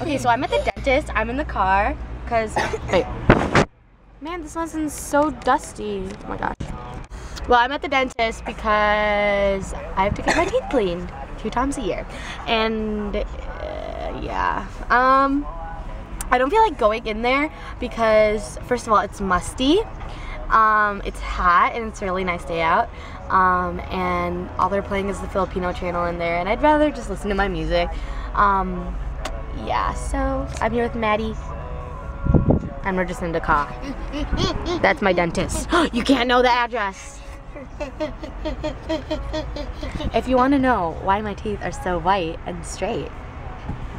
Okay, so I'm at the dentist. I'm in the car because. Wait. Man, this one's so dusty. Oh my gosh. Well, I'm at the dentist because I have to get my teeth cleaned two times a year, and uh, yeah. Um, I don't feel like going in there because first of all, it's musty. Um, it's hot and it's a really nice day out. Um, and all they're playing is the Filipino channel in there, and I'd rather just listen to my music. Um, yeah, so I'm here with Maddie, and we're just in the car. That's my dentist. you can't know the address. If you want to know why my teeth are so white and straight,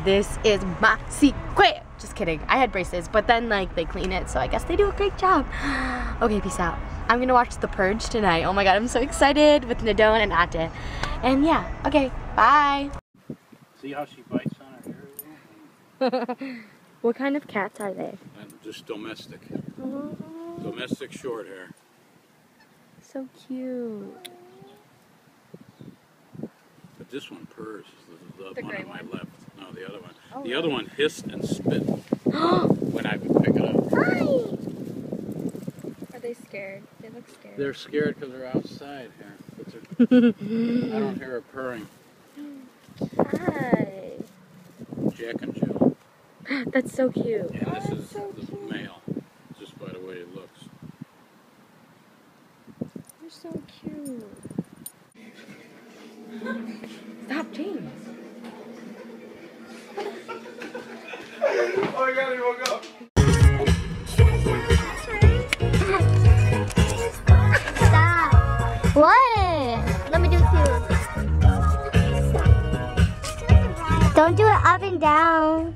this is my secret. Just kidding. I had braces, but then like they clean it, so I guess they do a great job. Okay, peace out. I'm gonna watch The Purge tonight. Oh my god, I'm so excited with Nadone and Ate. And yeah, okay, bye. See how she bites? what kind of cats are they? Just domestic. Oh, Domestic short hair. so cute. But this one purrs. The, the, The one on my one? left. No, the other one. Oh, the other one hissed and spit when I would pick it up. Hi! Are they scared? They look scared. They're scared because they're outside here. They're, I don't hear a purring. Hi. Jack and Jill. That's so cute. And this Oh, is so the cute. male, just by the way it looks. You're so cute. Stop, James. Stop. What? Let me do it too. Don't do it up and down.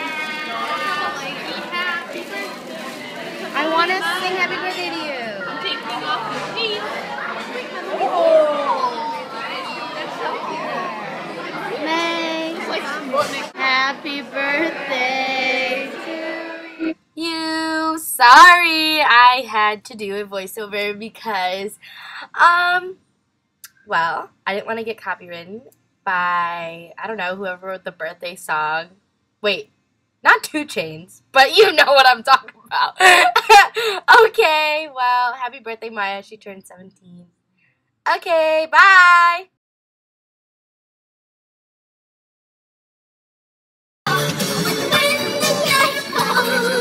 Happy birthday to you. Sorry, I had to do a voiceover because, um, well, I didn't want to get copywritten by, I don't know, whoever wrote the birthday song. Wait, not 2 Chainz, but you know what I'm talking about. okay, well, happy birthday, Maya. She turned 17. Okay, bye. Thank you.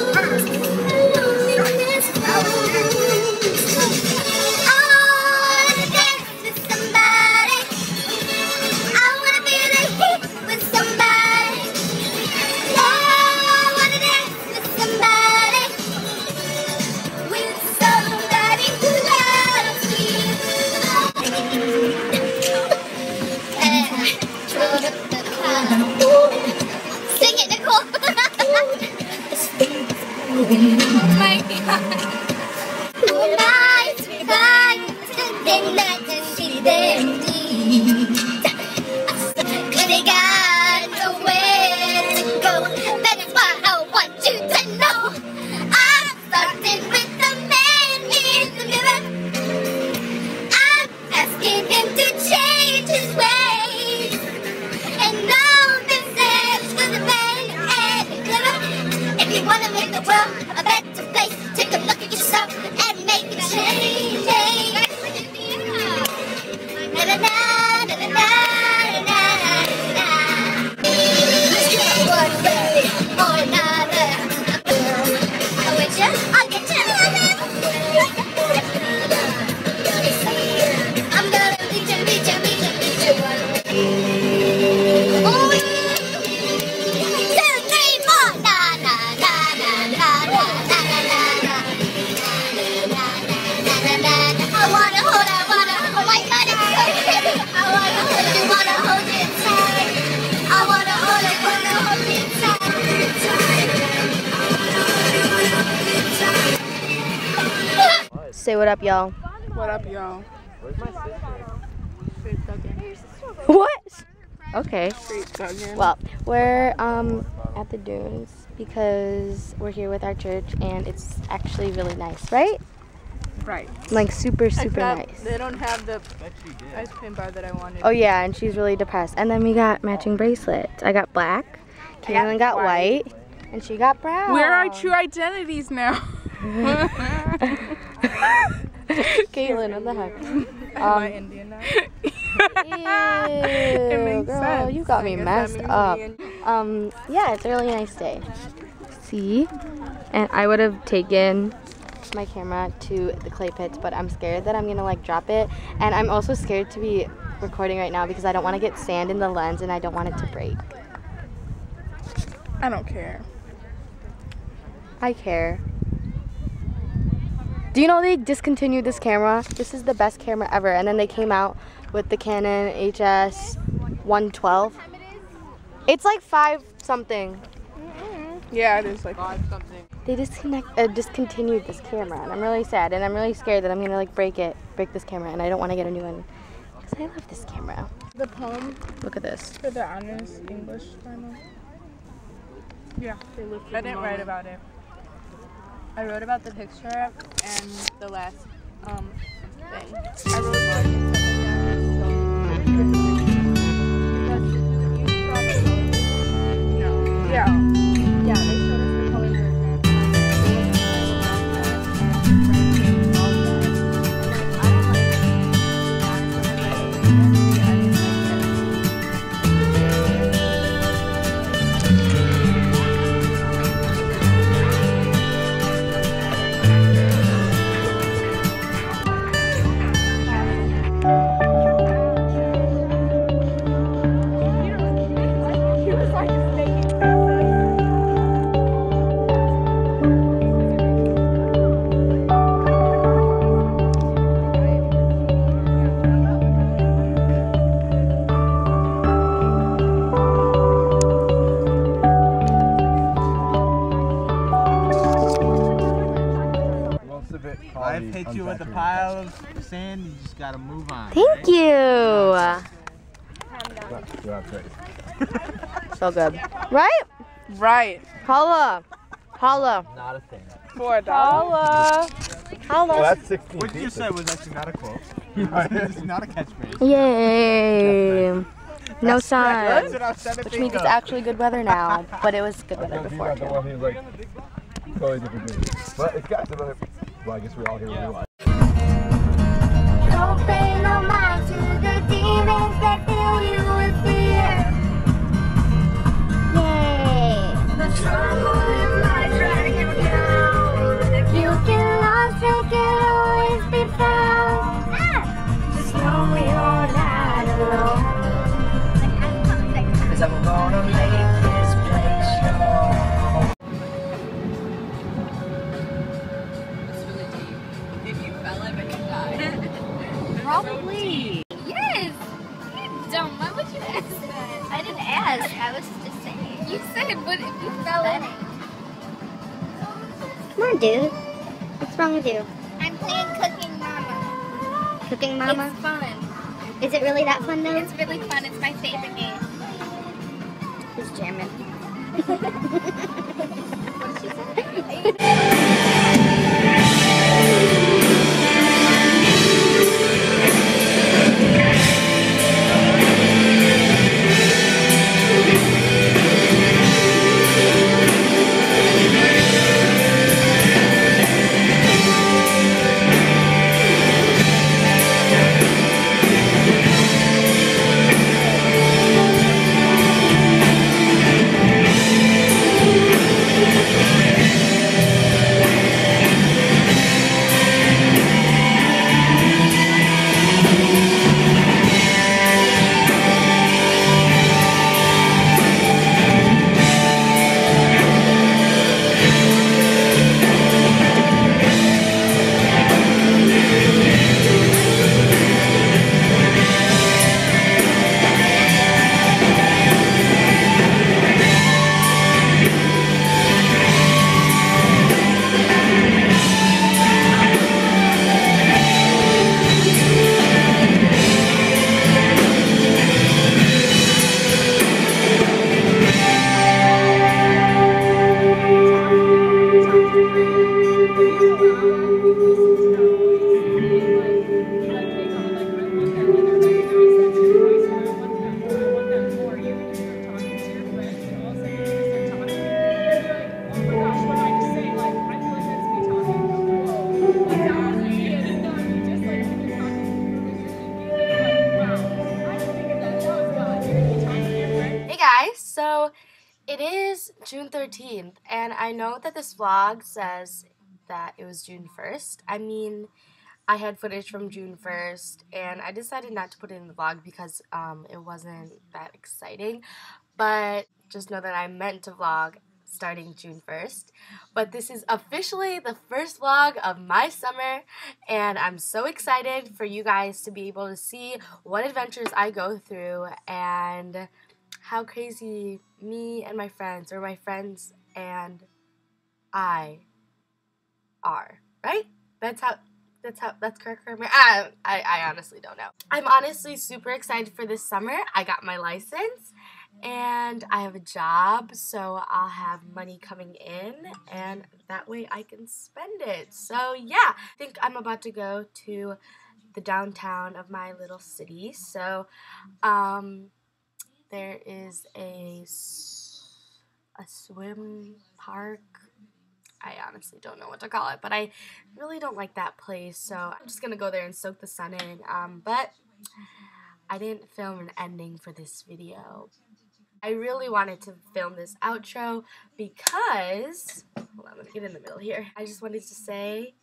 Oh see them got nowhere to go. That is why I want you to know. I'm starting with the man in the mirror. I'm asking him to what up, y'all. What up, y'all? Where's my sister? What? Okay. Well, we're um at the dunes because we're here with our church and it's actually really nice, right? right. Like super super nice. They don't have the ice cream bar that I wanted. Oh yeah, and she's really depressed. And then we got matching bracelets. I got black. Caitlin got white. And she got brown. Where are our true identities now? Caitlin, what the heck? Am Um, I Indian now? Ew, girl, sense. you got me messed up. Um, yeah, it's a really nice day. See? And I would have taken my camera to the clay pits, but I'm scared that I'm gonna like drop it. And I'm also scared to be recording right now because I don't want to get sand in the lens and I don't want it to break. I don't care. I care. Do you know they discontinued this camera? This is the best camera ever. And then they came out with the Canon HS 112. It's like five something. Yeah, it is like five something. They disconnect, uh, discontinued this camera, and I'm really sad, and I'm really scared that I'm gonna like break it, break this camera, and I don't want to get a new one because I love this camera. The poem Look at this. for the honors English final. Yeah, they lived I didn't write about it. I wrote about the picture and the last um thing. I wrote sand, you just gotta move on. Thank you. So good. Right? Right. Holla. Holla. Not a thing. For a dollar. Holla. that's 16 What did you pieces. said was actually not a quote. it's not a catchphrase. Yay. No sun. That's what I was trying to Which means it's actually good weather now, but it was good weather before not the too. like totally different. But it's got some other. Well, I guess we're all here realize. Don't pay no mind to the demons that fill you with fear. Yay! The trouble What's wrong with you? I'm playing Cooking Mama. Cooking Mama? It's fun. Is it really that fun though? It's really fun. It's my favorite game. Who's jamming? June 13th, and I know that this vlog says that it was June 1st. I mean, I had footage from June 1st, and I decided not to put it in the vlog because um, it wasn't that exciting. But just know that I meant to vlog starting June 1st. But this is officially the first vlog of my summer, and I'm so excited for you guys to be able to see what adventures I go through and how crazy me and my friends, or my friends and I, are. Right? That's how. That's how. That's correct for me. I, I, I honestly don't know. I'm honestly super excited for this summer. I got my license, and I have a job, so I'll have money coming in, and that way I can spend it. So yeah, I think I'm about to go to the downtown of my little city. So um, there is a a swim park. I honestly don't know what to call it, but I really don't like that place, so I'm just gonna go there and soak the sun in. Um, but I didn't film an ending for this video, I really wanted to film this outro because, hold on, let me get in the middle here. I just wanted to say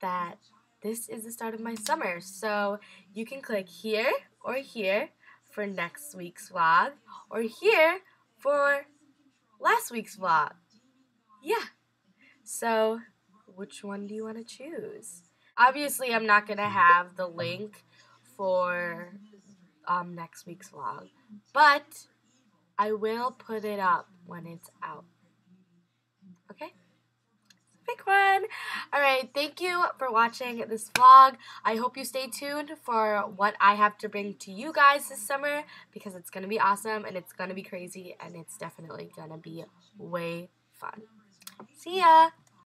that this is the start of my summer. So you can click here or here for next week's vlog or here for last week's vlog. Yeah. So which one do you want to choose? Obviously, I'm not going to have the link for um, next week's vlog, but I will put it up when it's out. Big one. Alright, thank you for watching this vlog. I hope you stay tuned for what I have to bring to you guys this summer because it's going to be awesome and it's going to be crazy and it's definitely going to be way fun. See ya!